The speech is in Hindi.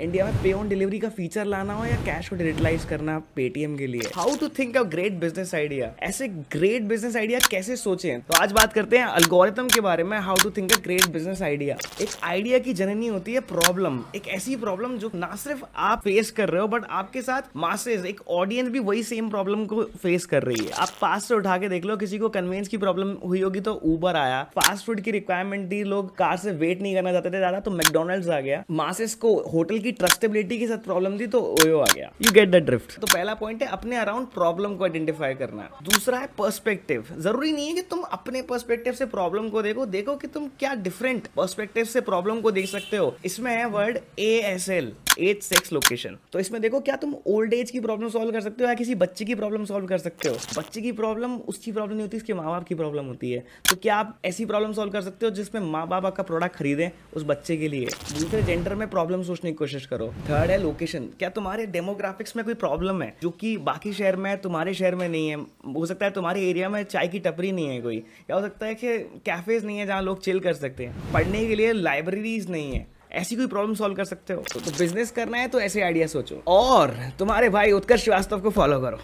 इंडिया में पे ऑन डिलीवरी का फीचर लाना हो या कैश को डिजिटलाइज करना पेटीएम के लिए? How to think a great business idea ऐसे ग्रेट बिज़नेस आइडिया कैसे सोचे? तो आज बात करते हैं अल्गोरिथम के बारे में how to think a great business idea एक आइडिया की जननी होती है प्रॉब्लम एक ऐसी प्रॉब्लम जो ना सिर्फ़ आप फेस कर रहे हो बट आपके साथ मासेज एक ऑडियंस भी वही सेम प्रॉब्लम को फेस कर रही है. आप पास से उठा के देख लो किसी को कन्वेंस की प्रॉब्लम हुई होगी तो ऊबर आया. फास्ट फ़ूड की रिक्वायरमेंट थी लोग कार से वेट नहीं करना चाहते थे ज़्यादा तो मैकडोनल्ड आ गया. मासेस को होटल की ट्रस्टेबिलिटी के साथ प्रॉब्लम थी तो ओयो आ गया। यू गेट द ड्रिफ्ट तो पहला पॉइंट है अपने अराउंड प्रॉब्लम को आइडेंटिफाई करना। दूसरा है पर्सपेक्टिव ज़रूरी नहीं है कि तुम अपने पर्सपेक्टिव से प्रॉब्लम को देखो देखो कि तुम क्या डिफरेंट पर्सपेक्टिव से प्रॉब्लम को देख सकते हो। इसमें है word A S L age sex location. तो इसमें देखो, क्या तुम ओल्ड एज की प्रॉब्लम सॉल्व कर सकते हो या किसी बच्चे की प्रॉब्लम सॉल्व कर सकते हो? बच्चे की प्रॉब्लम उसकी प्रॉब्लम नहीं होती उसके माँ बाप की प्रॉब्लम होती है। तो क्या आप ऐसी प्रॉब्लम सॉल्व कर सकते हो जिसमें माँ बाप आपका प्रोडक्ट खरीदें उस बच्चे के लिए? दूसरे जेंडर में प्रॉब्लम सोचने की कोशिश करो। थर्ड है लोकेशन क्या तुम्हारे डेमोग्राफिक्स में कोई प्रॉब्लम है जो कि बाकी शहर में है, तुम्हारे शहर में नहीं है? हो सकता है तुम्हारे एरिया में चाय की टपरी नहीं है कोई। या हो सकता है कि कैफेज नहीं है जहाँ लोग चिल कर सकते हैं। पढ़ने के लिए लाइब्रेरीज नहीं है। ऐसी कोई प्रॉब्लम सॉल्व कर सकते हो? तो, तो बिज़नेस करना है तो ऐसे आइडिया सोचो। और तुम्हारे भाई उत्कर्ष श्रीवास्तव को फॉलो करो।